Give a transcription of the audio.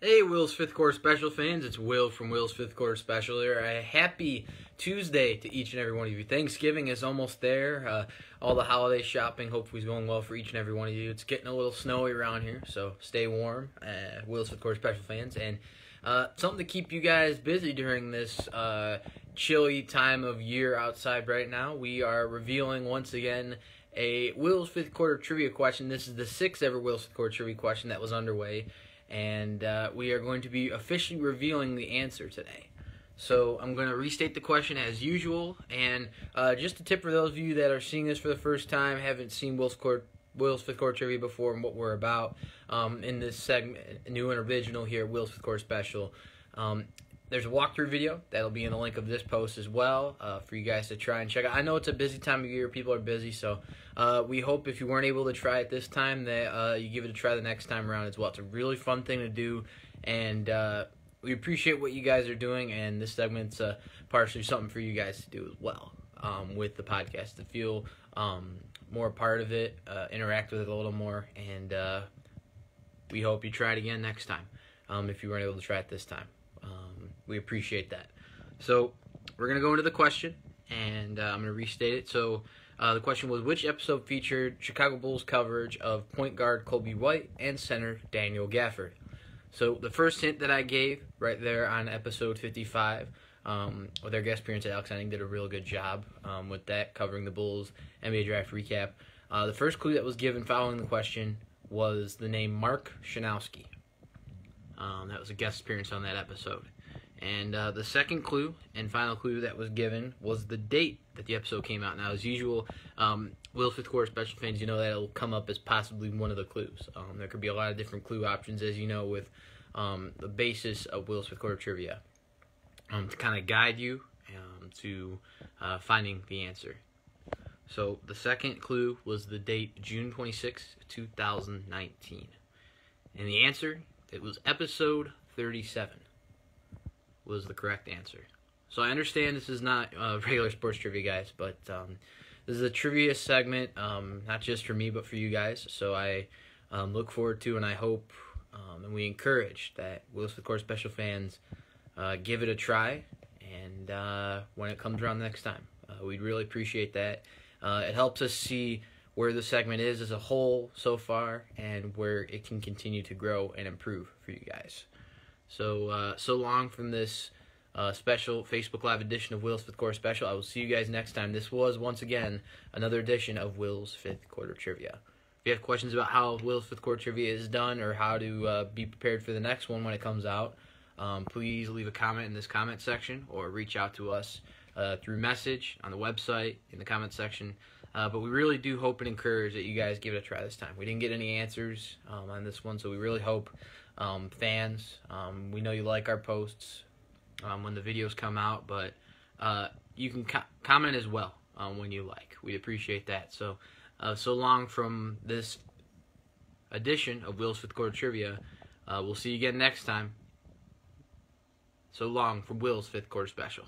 Hey, Will's Fifth Quarter Special fans. It's Will from Will's Fifth Quarter Special here. A happy Tuesday to each and every one of you. Thanksgiving is almost there. Uh, all the holiday shopping hopefully is going well for each and every one of you. It's getting a little snowy around here, so stay warm. Uh, Will's Fifth Quarter Special fans. And uh, something to keep you guys busy during this uh, chilly time of year outside right now. We are revealing once again a Will's Fifth Quarter Trivia question. This is the sixth ever Will's Fifth Quarter Trivia question that was underway and uh, we are going to be officially revealing the answer today. So I'm going to restate the question as usual, and uh, just a tip for those of you that are seeing this for the first time, haven't seen Will's Court, Will's Fifth Court Trivia before, and what we're about um, in this segment, new and original here, Will's Fifth Court Special. Um, there's a walkthrough video that'll be in the link of this post as well uh, for you guys to try and check out. I know it's a busy time of year; people are busy, so uh, we hope if you weren't able to try it this time that uh, you give it a try the next time around as well. It's a really fun thing to do, and uh, we appreciate what you guys are doing. And this segment's uh, partially something for you guys to do as well um, with the podcast to feel um, more a part of it, uh, interact with it a little more, and we hope you try it again next time um, if you weren't able to try it this time. We appreciate that. So we're gonna go into the question, and uh, I'm gonna restate it. So uh, the question was, which episode featured Chicago Bulls coverage of point guard Coby White and center Daniel Gafford? So the first hint that I gave right there on episode 55, um, with our guest appearance, Alex Henning did a real good job um, with that, covering the Bulls NBA draft recap. Uh, the first clue that was given following the question was the name Mark Schanowski. Um, that was a guest appearance on that episode. And uh, the second clue and final clue that was given was the date that the episode came out. Now, as usual, um, Will's Fifth Quarter special fans, you know that it'll come up as possibly one of the clues. Um, there could be a lot of different clue options, as you know, with um, the basis of Will's Fifth Quarter trivia um, to kind of guide you um, to uh, finding the answer. So the second clue was the date June 26, 2019. And the answer, it was episode 37 was the correct answer. So I understand this is not uh, regular sports trivia, guys, but um, this is a trivia segment, um, not just for me, but for you guys. So I um, look forward to and I hope um, and we encourage that Will's Fifth Quarter special fans uh, give it a try. And uh, when it comes around next time, uh, we'd really appreciate that. Uh, it helps us see where the segment is as a whole so far and where it can continue to grow and improve for you guys. So uh, so long from this uh, special Facebook Live edition of Will's Fifth Quarter Special. I will see you guys next time. This was once again another edition of Will's Fifth Quarter Trivia. If you have questions about how Will's Fifth Quarter Trivia is done or how to uh, be prepared for the next one when it comes out, um, please leave a comment in this comment section or reach out to us uh, through message on the website in the comment section. Uh, but we really do hope and encourage that you guys give it a try this time. We didn't get any answers um, on this one, so we really hope um, fans. Um, we know you like our posts um, when the videos come out, but uh, you can co- comment as well um, when you like. We'd appreciate that. So, uh, so long from this edition of Will's Fifth Quarter Trivia. Uh, we'll see you again next time. So long from Will's Fifth Quarter Special.